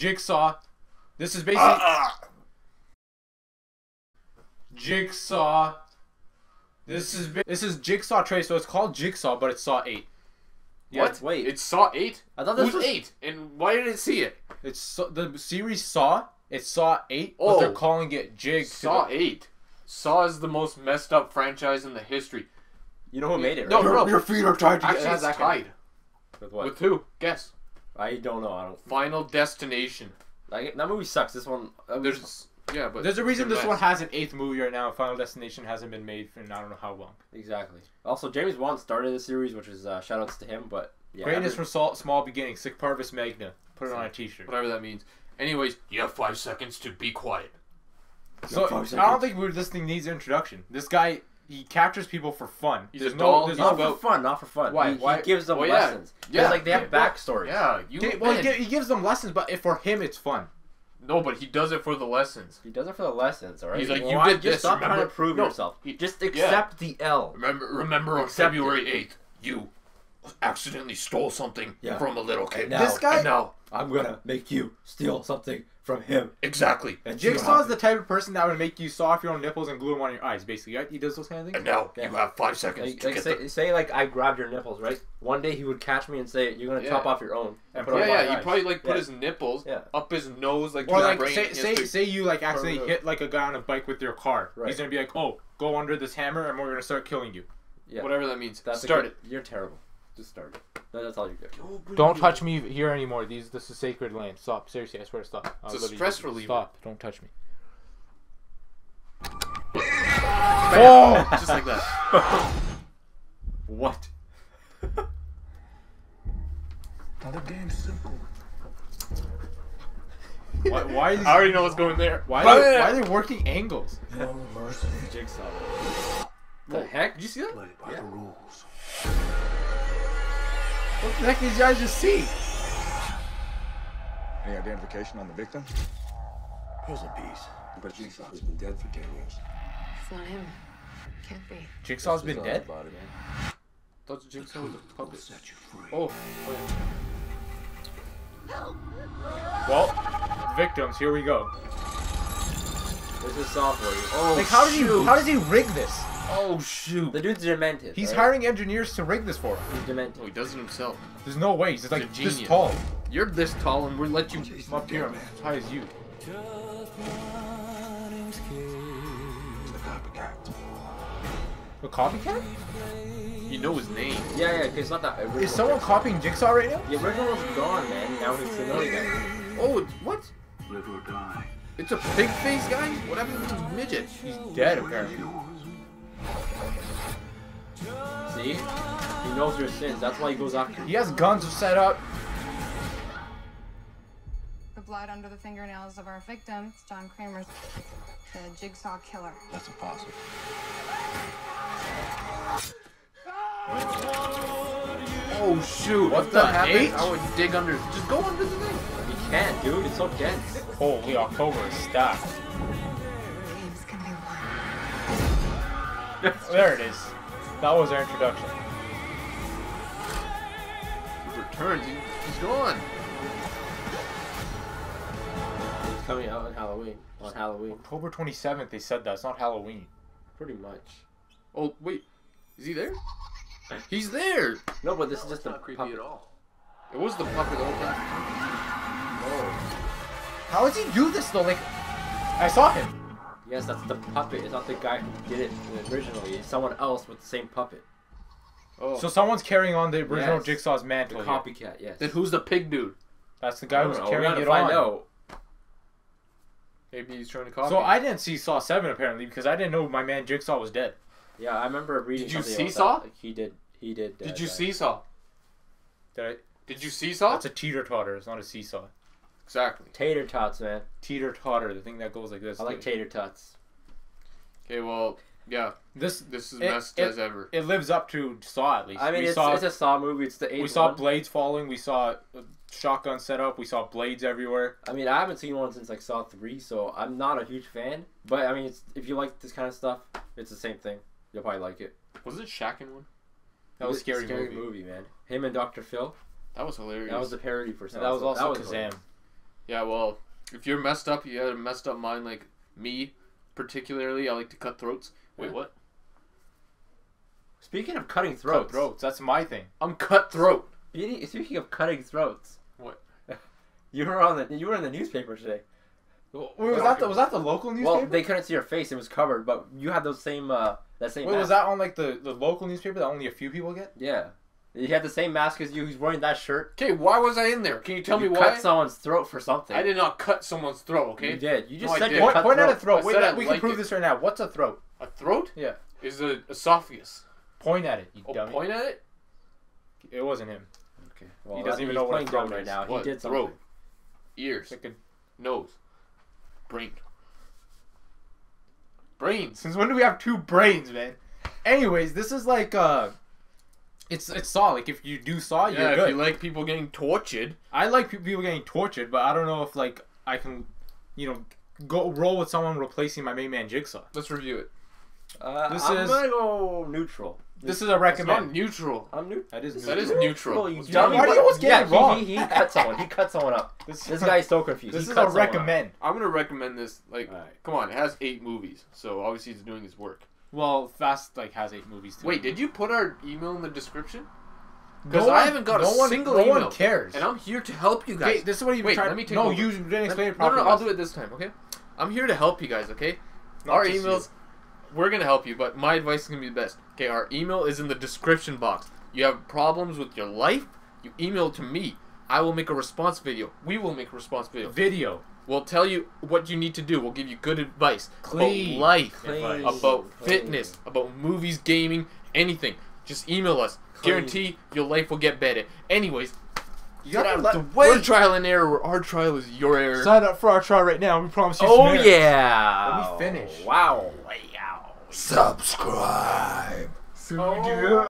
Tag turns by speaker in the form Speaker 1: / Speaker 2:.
Speaker 1: Jigsaw. This is basically uh-uh. Jigsaw. This is this is Jigsaw Trace, so it's called Jigsaw, but it's Saw Eight. Yeah,
Speaker 2: what?
Speaker 3: wait.
Speaker 2: It's Saw 8?
Speaker 3: I thought this
Speaker 2: Who's
Speaker 3: was
Speaker 2: 8? And why didn't it see it?
Speaker 1: It's Saw- the series Saw. It's Saw Eight, but
Speaker 2: Oh.
Speaker 1: they're calling it Jig.
Speaker 2: Saw
Speaker 1: the-
Speaker 2: 8. Saw is the most messed up franchise in the history.
Speaker 3: You know who made it, right?
Speaker 2: No, no, no.
Speaker 1: feet are tied
Speaker 2: Actually,
Speaker 3: Yeah,
Speaker 2: it's
Speaker 3: that guy.
Speaker 2: tied.
Speaker 3: With what?
Speaker 2: With who? Guess.
Speaker 3: I don't know. I don't.
Speaker 2: Final Destination.
Speaker 3: Like that movie sucks. This one. that was-
Speaker 2: There's yeah, but
Speaker 1: There's a reason this
Speaker 2: mess.
Speaker 1: one has an eighth movie right now. Final Destination hasn't been made for I don't know how long.
Speaker 3: exactly. Also, James Wan started the series, which is uh, shout outs to him. But yeah,
Speaker 1: Greatness from small, small beginnings. Sic Parvis Magna. Put it on a T-shirt.
Speaker 2: whatever that means. Anyways, you have five seconds to be quiet.
Speaker 1: So I don't think we this thing needs introduction. This guy he captures people for fun.
Speaker 2: He's
Speaker 1: there's
Speaker 2: a
Speaker 1: no,
Speaker 2: doll.
Speaker 1: there's
Speaker 2: He's
Speaker 1: no
Speaker 3: not
Speaker 2: about-
Speaker 3: for fun, not for fun.
Speaker 1: Why?
Speaker 3: He, he gives them
Speaker 2: Well,
Speaker 3: lessons.
Speaker 2: Yeah.
Speaker 3: Yeah, like they have
Speaker 2: Yeah.
Speaker 3: backstories.
Speaker 2: Yeah, you.
Speaker 1: Okay, well, he, he gives them lessons, but if for him it's fun.
Speaker 2: no, but he does it for the lessons.
Speaker 3: He does it for the lessons, all right?
Speaker 2: He's like,
Speaker 3: Well,
Speaker 2: you did
Speaker 3: just
Speaker 2: this,
Speaker 3: Stop trying
Speaker 2: remember?
Speaker 3: to prove
Speaker 2: No,
Speaker 3: yourself.
Speaker 2: he-
Speaker 3: just accept the L.
Speaker 2: Remember, remember on
Speaker 3: Accept
Speaker 2: February eighth, you accidentally stole something
Speaker 3: Yeah.
Speaker 2: from a little kid.
Speaker 3: And now-
Speaker 1: This guy-
Speaker 2: And now,
Speaker 3: I'm gonna make you steal something from him.
Speaker 2: exactly.
Speaker 3: And see what
Speaker 1: Jigsaw's the type of person that would make you saw off your own nipples and glue them on your eyes, basically. Right? He does those kind of things.
Speaker 2: And
Speaker 1: things.
Speaker 2: now
Speaker 3: Yeah.
Speaker 2: you have five seconds
Speaker 3: Like,
Speaker 2: to
Speaker 3: like
Speaker 2: get
Speaker 3: say,
Speaker 2: the.
Speaker 3: say like I grabbed your nipples, right? One day he would catch me and say, "You're gonna
Speaker 2: Yeah.
Speaker 3: chop off your own."
Speaker 1: And
Speaker 3: put
Speaker 1: put
Speaker 2: Yeah,
Speaker 3: on
Speaker 2: yeah. He
Speaker 3: eyes."
Speaker 2: probably like put
Speaker 3: Yeah.
Speaker 2: his nipples
Speaker 3: Yeah.
Speaker 2: up his nose, like
Speaker 1: Or like say say
Speaker 2: the-
Speaker 1: say you like accidentally
Speaker 3: Or- uh,
Speaker 1: hit like a guy on a bike with your car.
Speaker 3: Right.
Speaker 1: He's gonna be like, oh, go under this hammer and we're gonna start killing you.
Speaker 3: Yeah.
Speaker 2: whatever that means.
Speaker 3: That's
Speaker 2: Start
Speaker 3: good- You're terrible. Just start it. That's all you get.
Speaker 1: Don't touch me here anymore. These this is sacred land. Stop. Seriously, I swear to stop. I'll
Speaker 2: It's a
Speaker 1: literally-
Speaker 2: stress reliever.
Speaker 1: Stop. Don't touch me.
Speaker 2: Oh, just like that.
Speaker 3: What?
Speaker 4: Now the game's simple.
Speaker 1: Why, why are
Speaker 2: I already know what's going there.
Speaker 1: why, are they, why are they working angles?
Speaker 4: No mercy.
Speaker 3: Jigsaw. The heck?
Speaker 2: Did you see that?
Speaker 4: Play by the rules.
Speaker 1: What the heck did you guys just see?
Speaker 5: Any identification on the victim?
Speaker 4: Puzzle piece. But Jigsaw's been dead for 10 years.
Speaker 6: It's not him. Can't be.
Speaker 1: Jigsaw's been dead.
Speaker 2: Thought Jigsaw was a
Speaker 4: We'll
Speaker 2: puppet.
Speaker 4: set you free.
Speaker 2: Oh, oh
Speaker 1: Well, victims. Here we go.
Speaker 3: This is Saw for you.
Speaker 2: oh,
Speaker 1: Like, how did he
Speaker 2: shoot.
Speaker 1: how does he rig this?
Speaker 2: Oh shoot!
Speaker 3: The dude's demented.
Speaker 1: He's
Speaker 3: right?
Speaker 1: hiring engineers to rig this for him.
Speaker 3: He's demented.
Speaker 2: Oh, he does it himself.
Speaker 1: There's no way. He's just like
Speaker 2: He's a
Speaker 1: this tall.
Speaker 2: You're this tall, and we'll let you.
Speaker 1: Oh, I'm up here. I'm as high as you.
Speaker 4: The copycat.
Speaker 1: A copycat?
Speaker 2: You know his name.
Speaker 3: Yeah, yeah, 'cause it's not that. original
Speaker 1: Is someone
Speaker 3: Jigsaw.
Speaker 1: copying Jigsaw right now?
Speaker 3: The original was gone, man. Now he's the other guy.
Speaker 2: Oh, it's, what?
Speaker 4: Live or die.
Speaker 2: It's a pig face guy? What happened to his midget?
Speaker 1: He's dead apparently.
Speaker 3: See? He knows your sins. That's why he goes after you.
Speaker 1: He has guns set up.
Speaker 7: The blood under the fingernails of our victim, it's John Kramer's the jigsaw killer.
Speaker 4: That's impossible.
Speaker 2: Oh shoot!
Speaker 1: What
Speaker 2: if
Speaker 1: the
Speaker 2: that happened,
Speaker 1: H?
Speaker 2: I would dig under. Just go under the thing.
Speaker 3: You can't, dude. It's so dense.
Speaker 1: Holy October is stacked.
Speaker 7: Games can.
Speaker 1: There it is. That was our introduction.
Speaker 2: He returns. He, he's gone.
Speaker 3: It's coming out on Halloween. On Halloween.
Speaker 1: October 27th, they said that. It's not Halloween.
Speaker 3: Pretty much.
Speaker 2: Oh wait, is he there? He's there.
Speaker 3: No, but this is just a
Speaker 2: not creepy
Speaker 3: puppet.
Speaker 2: at all. It was the puppet the whole time.
Speaker 1: How does he do this though? Like, I saw him.
Speaker 3: Yes, that's the puppet. It's not the guy who did it originally. It's someone else with the same puppet.
Speaker 2: Oh,
Speaker 1: So someone's carrying on the original
Speaker 3: Yes.
Speaker 1: Jigsaw's
Speaker 3: The
Speaker 1: mantle. here.
Speaker 3: copycat, yes.
Speaker 2: then who's the pig dude?
Speaker 1: That's the guy who's
Speaker 3: don't know. We
Speaker 1: carrying
Speaker 3: gotta
Speaker 1: it
Speaker 3: find
Speaker 1: on.
Speaker 3: out.
Speaker 2: Maybe he's trying to copy.
Speaker 1: So I didn't see Saw 7 apparently because I didn't know my man Jigsaw was dead.
Speaker 3: Yeah, I remember reading
Speaker 2: Did you see Saw?
Speaker 3: he did. He did. uh,
Speaker 2: Did you
Speaker 3: die.
Speaker 2: see Saw?
Speaker 1: Did I?
Speaker 2: Did you see Saw?
Speaker 1: That's a teeter totter. It's not a seesaw.
Speaker 2: Exactly.
Speaker 3: tater tots, man?
Speaker 1: Teeter totter, the thing that goes like this.
Speaker 3: I like tater tots.
Speaker 2: Okay, well, yeah,
Speaker 1: this.
Speaker 2: this is
Speaker 1: It-
Speaker 2: messed
Speaker 1: it-
Speaker 2: as ever.
Speaker 1: It lives up to Saw at least.
Speaker 3: I mean,
Speaker 1: we
Speaker 3: it's,
Speaker 1: saw
Speaker 3: it's a Saw movie. It's the eighth
Speaker 1: we saw
Speaker 3: one.
Speaker 1: blades falling. We saw a shotgun set up. We saw blades everywhere.
Speaker 3: I mean, I haven't seen one since like Saw three, so I'm not a huge fan. But I mean, it's, if you like this kind of stuff, it's the same thing. You'll probably like it.
Speaker 2: Was it Shaq in one?
Speaker 1: That was a scary,
Speaker 3: scary
Speaker 1: movie.
Speaker 3: movie. man. Him and Dr. Phil.
Speaker 2: That was hilarious.
Speaker 3: That was the parody for Saw.
Speaker 1: And that was
Speaker 3: so
Speaker 1: also
Speaker 3: that
Speaker 1: Kazam.
Speaker 3: funny.
Speaker 2: Yeah, well, if you're messed up, you have a messed up mind like me, particularly. I like to cut throats. Wait,
Speaker 3: Yeah.
Speaker 2: what?
Speaker 3: Speaking of cutting
Speaker 1: Cut
Speaker 3: throats,
Speaker 1: throats. That's my thing.
Speaker 2: I'm cutthroat.
Speaker 3: Speaking speaking of cutting throats,
Speaker 2: What?
Speaker 3: you were on the you were in the newspaper today.
Speaker 1: Wait, was that the, was that the local newspaper?
Speaker 3: Well, they couldn't see your face; it was covered. But you had those same uh that same.
Speaker 1: Wait, was that on like the, the local newspaper that only a few people get?
Speaker 3: Yeah, he had the same mask as you. He's wearing that shirt.
Speaker 2: Okay, why was I in there? Can you tell
Speaker 3: you
Speaker 2: me
Speaker 3: cut
Speaker 2: why?
Speaker 3: Cut someone's throat for something.
Speaker 2: I did not cut someone's throat. Okay,
Speaker 3: You did. You just
Speaker 2: No,
Speaker 3: said you
Speaker 1: Point,
Speaker 3: cut
Speaker 1: point at a
Speaker 3: throat.
Speaker 1: throat. Wait, we can prove
Speaker 2: it.
Speaker 1: this right now. What's a throat?
Speaker 2: a throat
Speaker 1: Yeah.
Speaker 2: is a esophagus.
Speaker 1: Point at it, you
Speaker 2: Oh,
Speaker 1: dummy.
Speaker 2: point at it.
Speaker 1: It wasn't him.
Speaker 3: Okay. Well,
Speaker 1: He doesn't even know what a throat
Speaker 3: right now.
Speaker 2: What?
Speaker 3: He did something.
Speaker 2: Throat. Ears,
Speaker 1: Like a-
Speaker 2: nose, brain, brains.
Speaker 1: Since when do we have two brains, man? Anyways, this is like uh, it's it's Saw. Like if you do Saw,
Speaker 2: Yeah,
Speaker 1: you're good.
Speaker 2: if you like people getting tortured,
Speaker 1: I like people getting tortured, but I don't know if like I can, you know, go roll with someone replacing my main man Jigsaw.
Speaker 2: let's review it.
Speaker 3: Uh,
Speaker 1: This
Speaker 3: I'm
Speaker 1: is-
Speaker 3: gonna go neutral.
Speaker 1: This is a
Speaker 2: It's not
Speaker 1: recommend.
Speaker 2: neutral.
Speaker 3: I'm neutral.
Speaker 1: That is
Speaker 2: That is
Speaker 1: neutral.
Speaker 2: neutral.
Speaker 3: you
Speaker 2: What's
Speaker 3: dummy.
Speaker 1: Why do you always get
Speaker 3: yeah,
Speaker 1: it wrong?
Speaker 3: He, he, he cut someone. He cut someone up.
Speaker 1: This,
Speaker 3: This guy's so confused.
Speaker 1: This
Speaker 3: He
Speaker 1: is
Speaker 3: cut
Speaker 1: a
Speaker 3: someone up.
Speaker 1: recommend.
Speaker 2: I'm gonna recommend this. Like,
Speaker 3: Alright.
Speaker 2: come on, it has eight movies, so obviously he's doing his work.
Speaker 1: Well, Fast like has eight movies. Too.
Speaker 2: Wait, did you put our email in the description?
Speaker 1: No
Speaker 2: I haven't got
Speaker 1: no
Speaker 2: a
Speaker 1: one,
Speaker 2: single
Speaker 1: no
Speaker 2: email.
Speaker 1: one cares.
Speaker 2: And I'm here to help you guys.
Speaker 1: Okay, this is what you
Speaker 2: Wait,
Speaker 1: tried.
Speaker 2: let me take
Speaker 1: no,
Speaker 2: over.
Speaker 1: you didn't explain it
Speaker 2: no, no, no, I'll do it this time, okay? I'm here to help you guys, okay?
Speaker 1: Not
Speaker 2: our emails, we're gonna help you, but my advice is gonna be the best. Okay, our email is in the description box. You have problems with your life, you email to me. I will make a response video. We will make a response video.
Speaker 1: Video.
Speaker 2: We'll tell you what you need to do. We'll give you good advice
Speaker 1: Clean.
Speaker 2: about life,
Speaker 3: Clean.
Speaker 2: about
Speaker 3: Clean.
Speaker 2: fitness, about movies, gaming, anything. Just email us.
Speaker 3: Clean.
Speaker 2: Guarantee your life will get better. Anyways,
Speaker 1: You
Speaker 2: get
Speaker 1: gotta
Speaker 2: out of
Speaker 1: let-
Speaker 2: the way. We're trial and error. Our trial is your error.
Speaker 1: Sign up for our trial right now. We promise you.
Speaker 3: Oh
Speaker 1: some
Speaker 3: yeah.
Speaker 1: Let me finish.
Speaker 3: Wow. Wow.
Speaker 4: Subscribe.
Speaker 1: Soon we do.